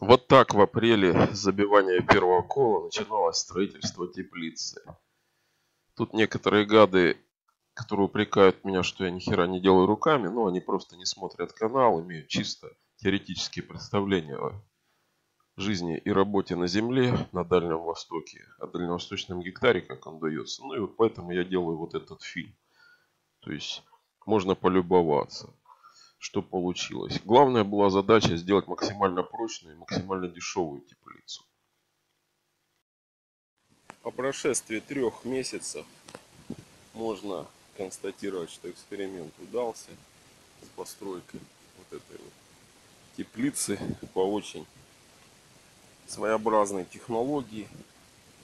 Вот так в апреле забивания первого кола начиналось строительство теплицы. Тут некоторые гады, которые упрекают меня, что я ни хера не делаю руками, ну, они просто не смотрят канал, имеют чисто теоретические представления о жизни и работе на Земле, на Дальнем Востоке, о дальневосточном гектаре, как он дается. Ну и вот поэтому я делаю вот этот фильм. То есть можно полюбоваться что получилось. Главная была задача сделать максимально прочную и максимально дешевую теплицу. По прошествии трех месяцев можно констатировать, что эксперимент удался с постройкой вот этой вот теплицы по очень своеобразной технологии.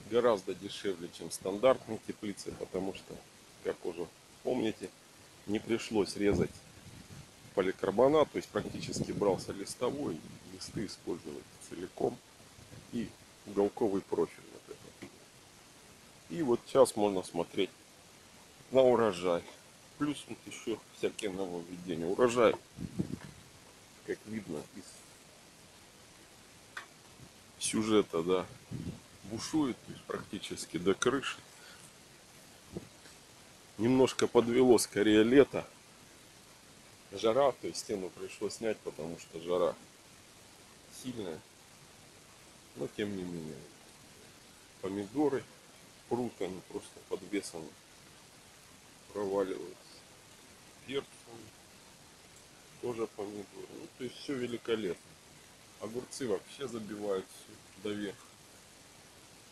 Гораздо дешевле, чем стандартные теплицы, потому что, как уже помните, не пришлось резать поликарбонат, то есть практически брался листовой, листы использовать целиком и уголковый профиль вот этот. И вот сейчас можно смотреть на урожай. Плюс вот еще всякие нововведения. Урожай, как видно из сюжета, да, бушует, то есть практически до крыши. Немножко подвело скорее лето, жара, то есть стену пришлось снять, потому что жара сильная. Но тем не менее. Помидоры прут, они просто под весом проваливаются. Перцем тоже помидоры. Ну, то есть все великолепно. Огурцы вообще забивают все до верха.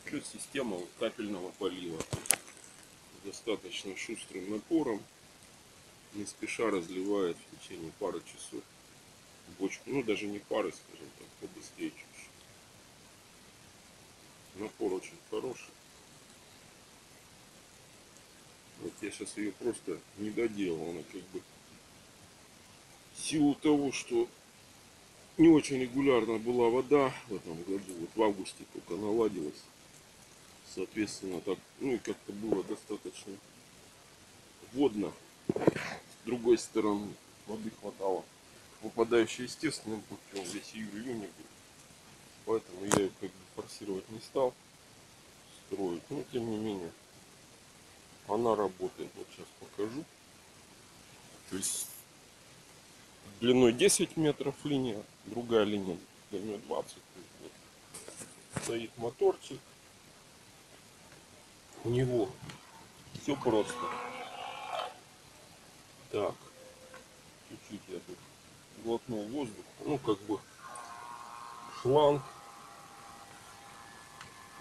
Плюс система капельного полива. Достаточно шустрым напором не спеша разливает в течение пары часов бочку. Ну, даже не пары, скажем так, побыстрее чуть-чуть. Напор очень хороший. Вот я сейчас ее просто не доделал. Она как бы в силу того, что не очень регулярно была вода в этом году, вот в августе только наладилась. Соответственно, так, ну и как-то было достаточно водно с другой стороны воды хватало. Выпадающий естественным путем весь июль июнь. Поэтому я ее как бы форсировать не стал строить. Но тем не менее она работает. Вот сейчас покажу. То есть длиной 10 метров линия, другая линия длиной 20. Вот. Стоит моторчик. У него все просто. Так. Чуть-чуть я тут глотнул воздух. Ну, как бы шланг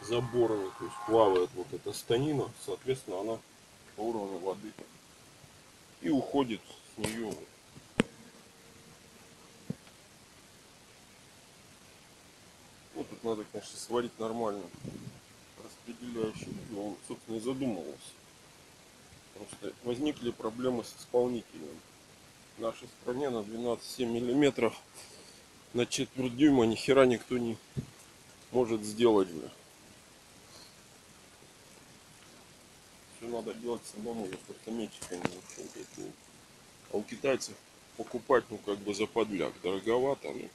заборный, то есть плавает вот эта станина, соответственно, она по уровню воды и уходит с нее вот тут надо, конечно, сварить нормально распределяющий. Он, собственно, и задумывался. Просто возникли проблемы с исполнителем. В нашей стране на 12,7 миллиметров на четверть дюйма ни хера никто не может сделать. Все надо делать самому, я просто метчика не. А у китайцев покупать, ну, как бы за подляк. Дороговато, ну,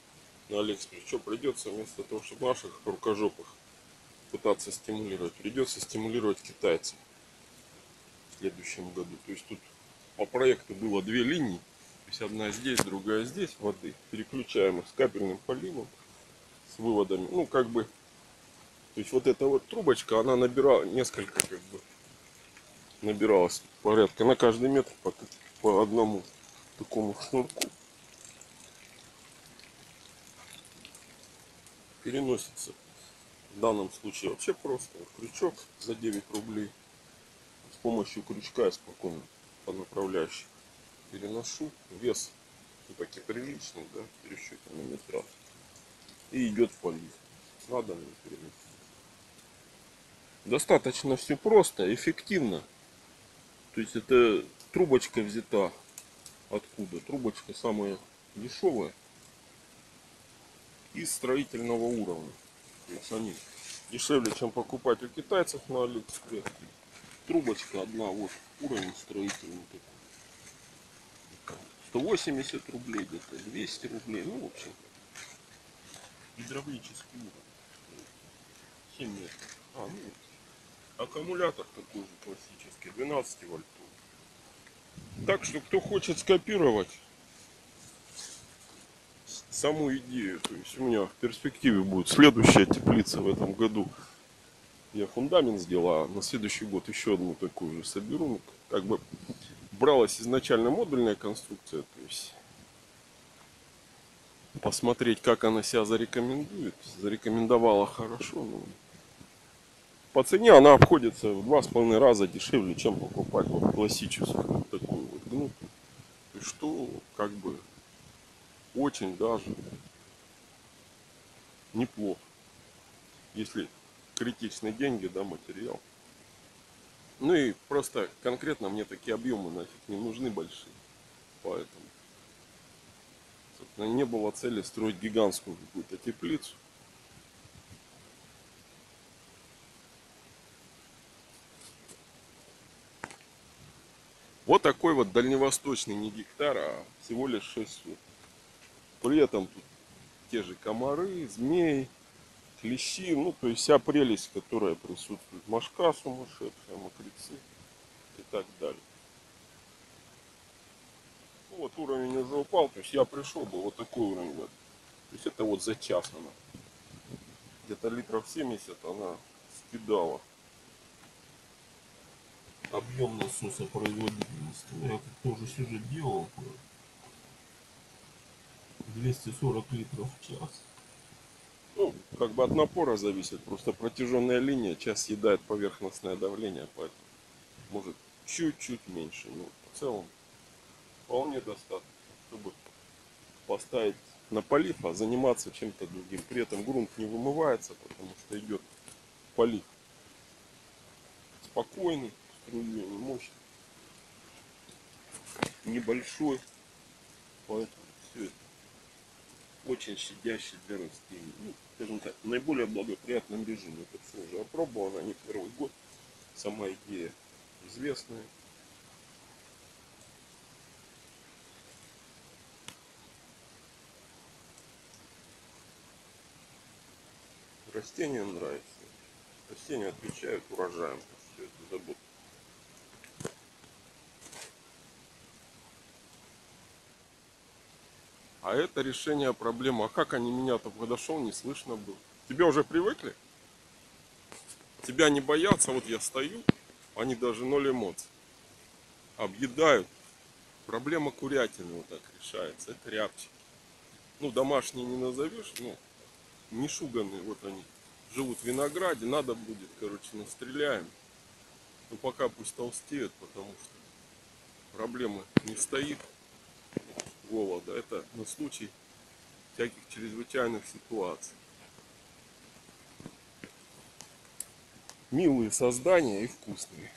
на Алиэкспресс. Что придется вместо того, чтобы наших рукожопых пытаться стимулировать, придется стимулировать китайцев следующем году. То есть тут по проекту было две линии. То есть одна здесь, другая здесь воды. Переключаем их с капельным поливом, с выводами. Ну, как бы, то есть вот эта вот трубочка, она набирала несколько, как бы, набиралась порядка на каждый метр по, по одному такому шнурку. Переносится в данном случае вообще просто крючок за 9 рублей помощью крючка спокойно по направляющей переношу. Вес все-таки приличный, да, пересчете на метраж. И идет полив. Надо мне переносить. Достаточно все просто, эффективно. То есть это трубочка взята откуда? Трубочка самая дешевая из строительного уровня. То есть они дешевле, чем покупать у китайцев на Алиэкспресс трубочка одна, вот уровень строительный такой. 180 рублей где-то, 200 рублей, ну в общем. Гидравлический уровень. 7 метров. А, ну, аккумулятор такой же классический, 12 вольтов. Так что, кто хочет скопировать саму идею, то есть у меня в перспективе будет следующая теплица в этом году. Я фундамент сделал, а на следующий год еще одну такую же соберу. Ну, Как бы бралась изначально модульная конструкция, то есть посмотреть, как она себя зарекомендует. Зарекомендовала хорошо, но по цене она обходится в два с половиной раза дешевле, чем покупать вот классическую такую вот гнутую. Что как бы очень даже неплохо, если критичные деньги, да, материал. Ну и просто конкретно мне такие объемы нафиг не нужны большие. Поэтому собственно, не было цели строить гигантскую какую-то теплицу. Вот такой вот дальневосточный не гектар, а всего лишь 6 соток. При этом тут те же комары, змеи, клещи, ну то есть вся прелесть, которая присутствует. Машка сумасшедшая, мокрецы и так далее. Ну, вот уровень уже упал, то есть я пришел бы вот такой уровень. То есть это вот за час она. Где-то литров 70 она скидала. Объем насоса производительности. Ну, Я тоже сюжет делал. 240 литров в час. Ну, как бы от напора зависит. Просто протяженная линия час съедает поверхностное давление, поэтому может чуть-чуть меньше. Но в целом вполне достаточно, чтобы поставить на полив, а заниматься чем-то другим. При этом грунт не вымывается, потому что идет полив спокойный, струей, мощный, небольшой, поэтому все это очень щадящий для растений. Ну, скажем так, в наиболее благоприятном режиме. Это все уже опробовано, не первый год. Сама идея известная. Растениям нравится. Растения отвечают урожаем. Все это забота. А это решение проблемы. А как они меня-то подошел, не слышно было. Тебе уже привыкли? Тебя не боятся, вот я стою, они даже ноль эмоций. Объедают. Проблема курятины вот так решается. Это рябчики. Ну, домашние не назовешь, ну, не шуганные, вот они живут в винограде, надо будет, короче, настреляем. Ну, пока пусть толстеют, потому что проблемы не стоит голода. Это на случай всяких чрезвычайных ситуаций. Милые создания и вкусные.